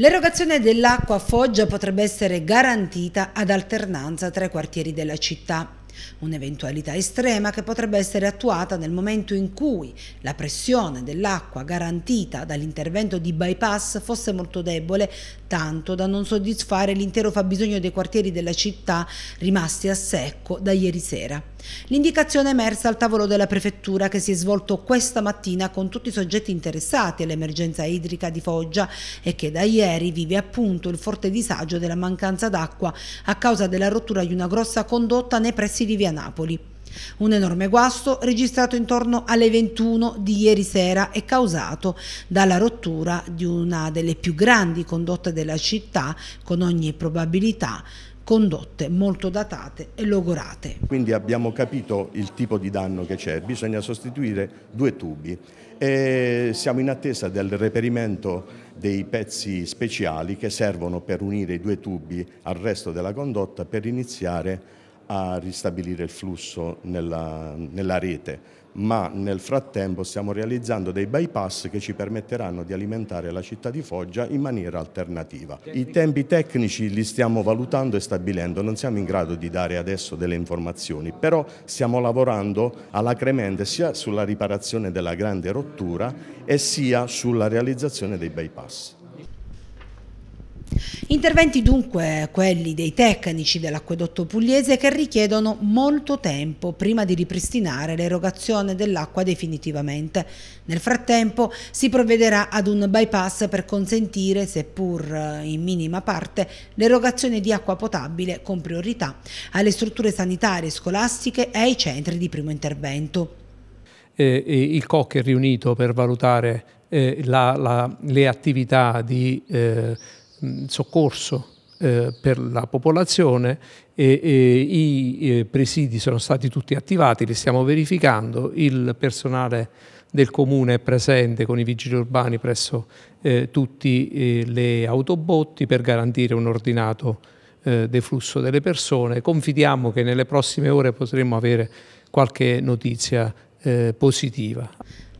L'erogazione dell'acqua a Foggia potrebbe essere garantita ad alternanza tra i quartieri della città. Un'eventualità estrema che potrebbe essere attuata nel momento in cui la pressione dell'acqua garantita dall'intervento di bypass fosse molto debole, tanto da non soddisfare l'intero fabbisogno dei quartieri della città rimasti a secco da ieri sera. L'indicazione è emersa al tavolo della prefettura che si è svolto questa mattina con tutti i soggetti interessati all'emergenza idrica di Foggia e che da ieri vive appunto il forte disagio della mancanza d'acqua a causa della rottura di una grossa condotta nei pressi di via Napoli. Un enorme guasto registrato intorno alle 21 di ieri sera e causato dalla rottura di una delle più grandi condotte della città, con ogni probabilità condotte molto datate e logorate. Quindi abbiamo capito il tipo di danno che c'è, bisogna sostituire due tubi e siamo in attesa del reperimento dei pezzi speciali che servono per unire i due tubi al resto della condotta per iniziare a ristabilire il flusso nella, nella rete ma nel frattempo stiamo realizzando dei bypass che ci permetteranno di alimentare la città di Foggia in maniera alternativa. I tempi tecnici li stiamo valutando e stabilendo, non siamo in grado di dare adesso delle informazioni, però stiamo lavorando alacremente sia sulla riparazione della grande rottura e sia sulla realizzazione dei bypass. Interventi dunque quelli dei tecnici dell'acquedotto pugliese che richiedono molto tempo prima di ripristinare l'erogazione dell'acqua definitivamente. Nel frattempo si provvederà ad un bypass per consentire, seppur in minima parte, l'erogazione di acqua potabile con priorità alle strutture sanitarie, scolastiche e ai centri di primo intervento. Eh, il COC è riunito per valutare eh, la, la, le attività di eh, soccorso eh, per la popolazione e, e i eh, presidi sono stati tutti attivati, li stiamo verificando, il personale del comune è presente con i vigili urbani presso eh, tutte eh, le autobotti per garantire un ordinato eh, deflusso delle persone. Confidiamo che nelle prossime ore potremo avere qualche notizia eh, positiva.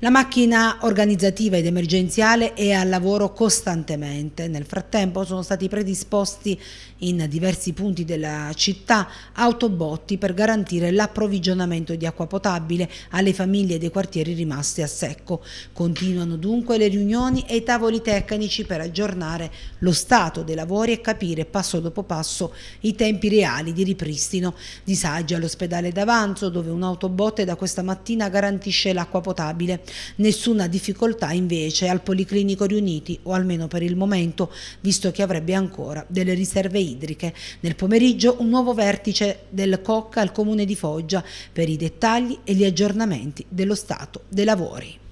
La macchina organizzativa ed emergenziale è al lavoro costantemente. Nel frattempo sono stati predisposti in diversi punti della città autobotti per garantire l'approvvigionamento di acqua potabile alle famiglie dei quartieri rimasti a secco. Continuano dunque le riunioni e i tavoli tecnici per aggiornare lo stato dei lavori e capire passo dopo passo i tempi reali di ripristino. Disagi all'ospedale d'Avanzo dove un autobotte da questa mattina garantisce l'acqua potabile Nessuna difficoltà invece al Policlinico Riuniti, o almeno per il momento, visto che avrebbe ancora delle riserve idriche. Nel pomeriggio un nuovo vertice del COC al Comune di Foggia per i dettagli e gli aggiornamenti dello stato dei lavori.